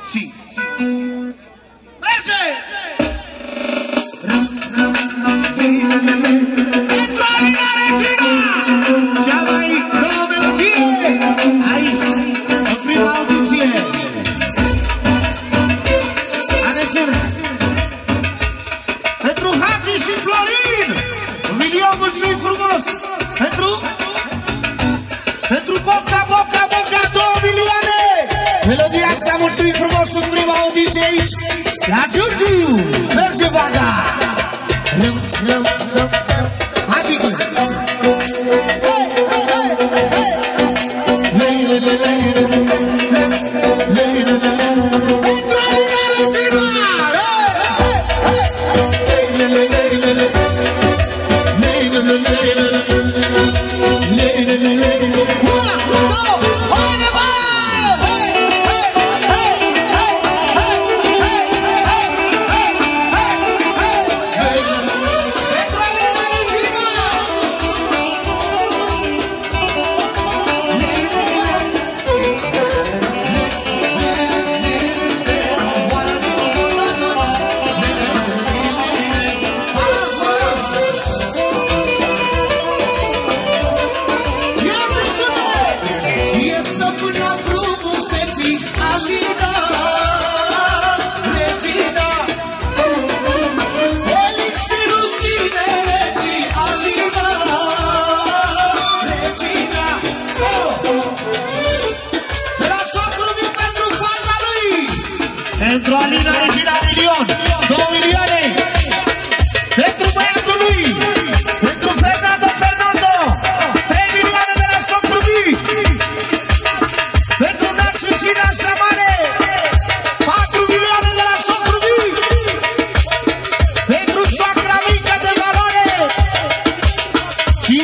Sì, sì, sì. Merce! Ram, ram, ram, Melodia asta mulțumim frumos în prima audiție aici. La Giurgiu, merge baga. Lăuți, lăuți, lăuți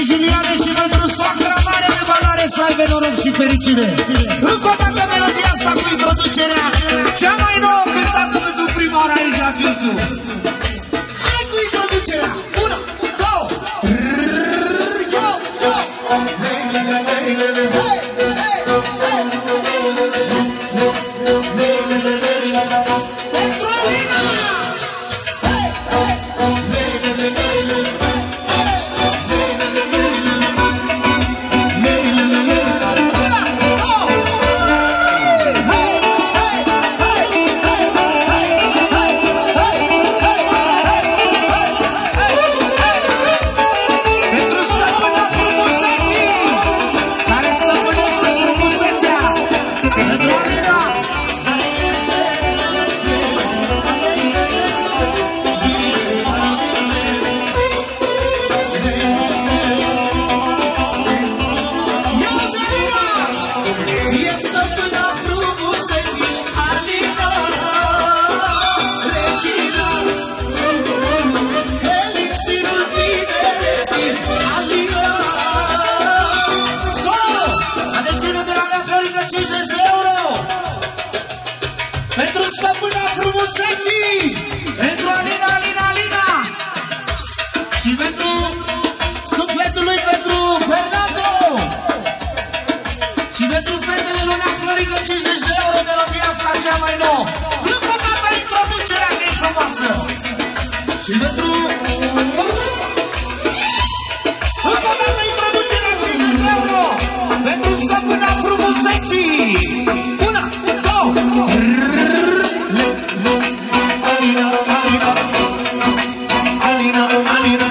juniore și pentru soacra mare de valoare să aibă noroc și fericire. Încă o dată melodia asta cu introducerea cea mai nouă cântată pentru prima oară aici la Ciuțu. Hai cu introducerea! Una, două! Yo! și pentru... Încă o dată introducerea 50 de euro pentru stăpâna frumuseții! Una, două, Alina, Alina, Alina, Alina.